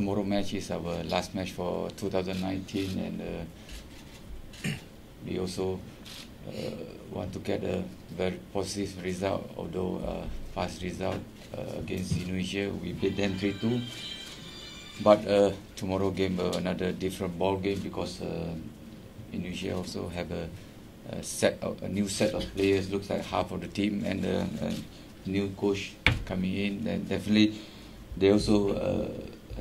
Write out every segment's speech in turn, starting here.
tomorrow match is our last match for 2019, and uh, we also uh, want to get a very positive result. Although uh, fast result uh, against Indonesia, we beat them 3-2. But uh, tomorrow game uh, another different ball game because Indonesia also have a, a set of, a new set of players. Looks like half of the team and a new coach coming in. Then definitely they also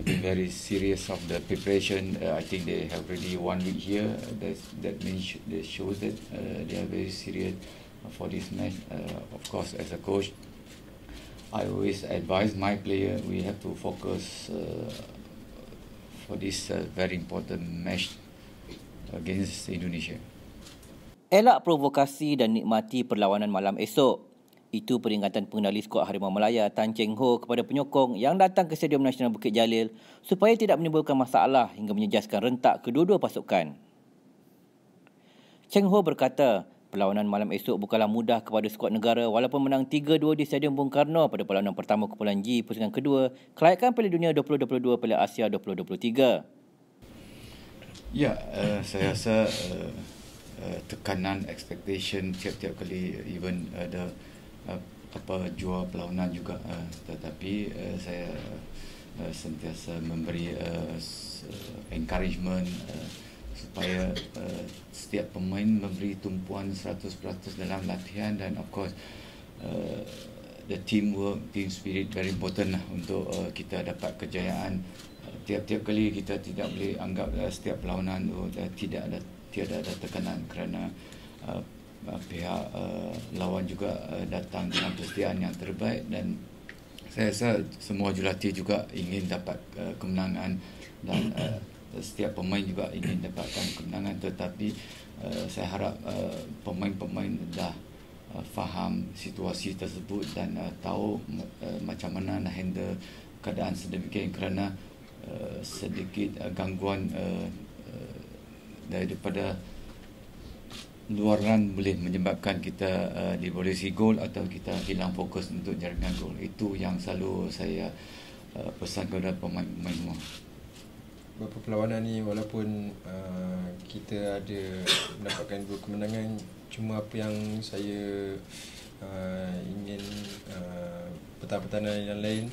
been very serious of the preparation. Uh, I think they have already one week here. That's, that means that shows that uh, they are very serious for this match. Uh, of course, as a coach, I always advise my player we have to focus uh, for this uh, very important match against Indonesia. Elak provokasi dan nikmati perlawanan malam esok. Itu peringatan pengendali skuad Harimau Melaya Tan Cheng Ho kepada penyokong yang datang ke Stadium Nasional Bukit Jalil supaya tidak menimbulkan masalah hingga menyejaskan rentak kedua-dua pasukan. Cheng Ho berkata, perlawanan malam esok bukanlah mudah kepada skuad negara walaupun menang 3-2 di Stadium Bung Karno pada perlawanan pertama kumpulan G pusingan kedua kelayakan Piala Dunia 2022 Piala Asia 2023. Ya, uh, saya rasa uh, uh, tekanan expectation tiap-tiap kali even ada apa jual perlawanan juga uh, tetapi uh, saya uh, sentiasa memberi uh, encouragement uh, supaya uh, setiap pemain memberi tumpuan 100% dalam latihan dan of course uh, the teamwork team spirit very important lah untuk uh, kita dapat kejayaan. Uh, tiap-tiap kali kita tidak boleh anggap uh, setiap perlawanan tu uh, tidak ada tiada ada tekanan kerana uh, pihak uh, lawan juga uh, datang dengan persediaan yang terbaik dan saya rasa semua jurulatih juga ingin dapat uh, kemenangan dan uh, setiap pemain juga ingin dapatkan kemenangan. Tetapi uh, saya harap uh, pemain-pemain dah uh, faham situasi tersebut dan uh, tahu uh, macam mana nak handle keadaan sedemikian kerana uh, sedikit uh, gangguan uh, uh, daripada luaran boleh menyebabkan kita uh, diboleh gol atau kita hilang fokus untuk jaringan gol. Itu yang selalu saya uh, pesan kepada pemain-pemain semua. Beberapa perlawanan ni walaupun uh, kita ada mendapatkan dua kemenangan cuma apa yang saya uh, ingin uh, petang-petang yang lain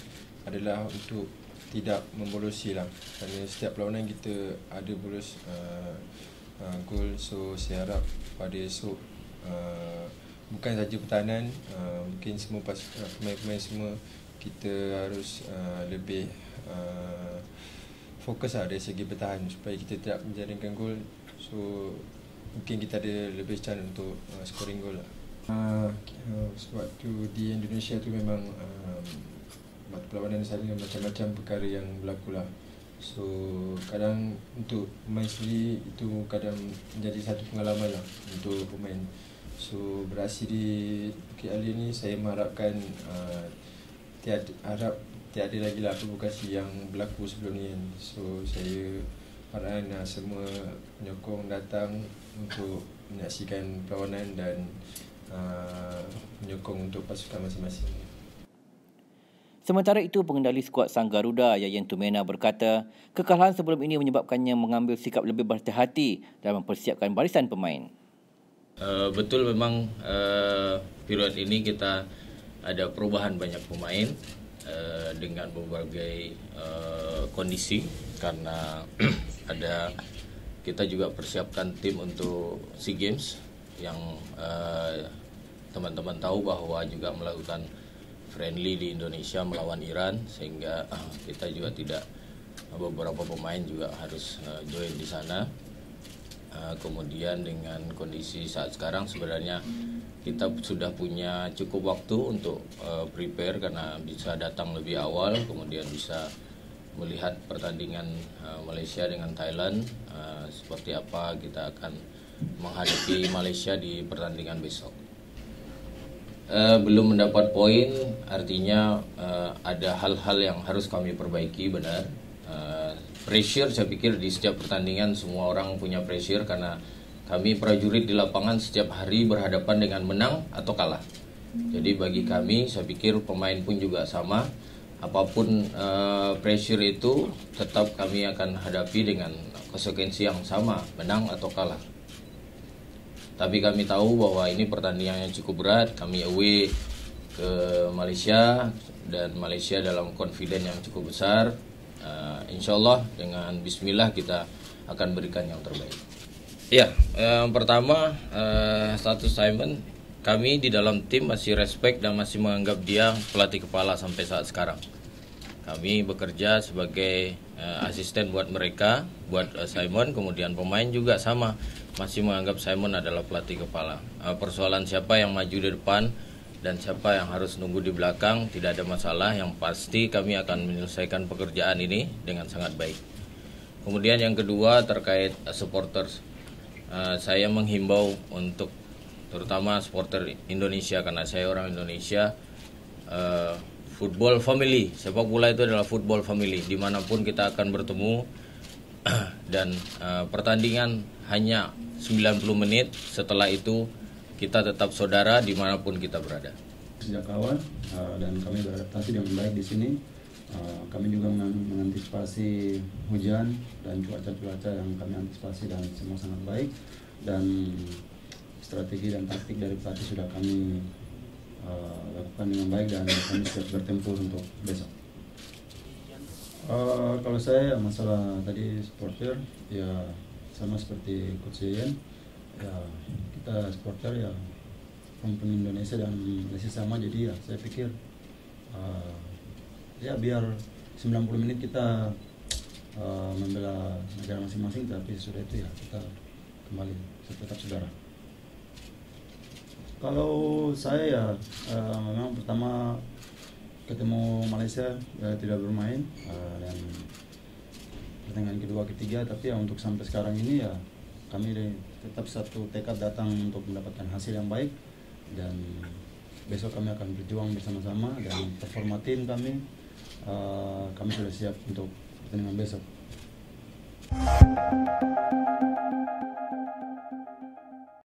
adalah untuk tidak membolosi lah kerana setiap perlawanan kita ada bolos uh, uh, gol so saya harap pada esok. Uh, bukan saja pertahanan uh, mungkin semua pas, uh, pemain-pemain semua kita harus uh, lebih uh, fokus lah dari segi bertahan supaya kita tidak menjaringkan gol. So mungkin kita ada lebih chance untuk uh, scoring gol lah. Uh, uh, sebab tu di Indonesia tu memang um, perlawanan sana macam-macam perkara yang berlaku lah So kadang untuk pemain sendiri itu kadang menjadi satu pengalaman lah untuk pemain. So beraksi di Bukit Ali ni saya mengharapkan uh, tiada, harap tiada lagi lah provokasi yang berlaku sebelum ni kan. So saya harapkan uh, semua penyokong datang untuk menyaksikan perlawanan dan uh, menyokong untuk pasukan masing-masing Sementara itu, pengendali skuad Sang Garuda, Yayan Tumena berkata, kekalahan sebelum ini menyebabkannya mengambil sikap lebih berhati-hati dalam mempersiapkan barisan pemain. Uh, betul memang uh, period ini kita ada perubahan banyak pemain uh, dengan berbagai uh, kondisi karena ada kita juga persiapkan tim untuk SEA Games yang uh, teman-teman tahu bahwa juga melakukan friendly di Indonesia melawan Iran sehingga uh, kita juga tidak uh, beberapa pemain juga harus uh, join di sana. Kemudian dengan kondisi saat sekarang sebenarnya kita sudah punya cukup waktu untuk prepare karena bisa datang lebih awal kemudian bisa melihat pertandingan Malaysia dengan Thailand seperti apa kita akan menghadapi Malaysia di pertandingan besok uh, belum mendapat poin artinya uh, ada hal-hal yang harus kami perbaiki benar. Uh, pressure saya pikir di setiap pertandingan semua orang punya pressure karena kami prajurit di lapangan setiap hari berhadapan dengan menang atau kalah. Jadi bagi kami saya pikir pemain pun juga sama. Apa pun uh, pressure itu tetap kami akan hadapi dengan konsekuensi yang sama, menang atau kalah. Tapi kami tahu bahwa ini pertandingan yang cukup berat. Kami away ke Malaysia dan Malaysia dalam confident yang cukup besar. Uh, insya Allah dengan Bismillah kita akan berikan yang terbaik. Ya, yang pertama uh, status Simon kami di dalam tim masih respect dan masih menganggap dia pelatih kepala sampai saat sekarang. Kami bekerja sebagai uh, asisten buat mereka, buat uh, Simon, kemudian pemain juga sama masih menganggap Simon adalah pelatih kepala. Uh, persoalan siapa yang maju di depan dan siapa yang harus nunggu di belakang tidak ada masalah. Yang pasti kami akan menyelesaikan pekerjaan ini dengan sangat baik. Kemudian yang kedua terkait uh, supporters, uh, saya menghimbau untuk terutama supporter Indonesia karena saya orang Indonesia uh, football family. Sepak bola itu adalah football family di mana pun kita akan bertemu. Dan uh, pertandingan hanya 90 menit. Setelah itu kita tetap saudara di mana pun kita berada. Sejak awal uh, dan kami beradaptasi dengan baik di sini. Uh, kami juga mengantisipasi hujan dan cuaca-cuaca yang kami antisipasi dan semua sangat baik. Dan strategi dan taktik dari pelatih sudah kami uh, lakukan dengan baik dan kami siap bertempur untuk besok. Uh, kalau saya masalah tadi supporter ya sama seperti coach Yen ya kita supporter ya pemain Indonesia dan Malaysia sama jadi ya saya pikir uh, ya biar 90 menit kita uh, membela negara masing-masing tapi sudah itu ya kita kembali tetap saudara. Kalau saya ya uh, memang pertama ketemu Malaysia uh, tidak bermain uh, dan pertandingan kedua ketiga tapi ya untuk sampai sekarang ini ya kami tetap satu tekad datang untuk mendapatkan hasil yang baik dan besok kami akan berjuang bersama-sama dan performa tim kami uh, kami sudah siap untuk pertandingan besok.